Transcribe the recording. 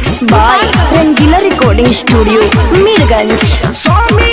mix by Rangeela recording studio Mirganj Swami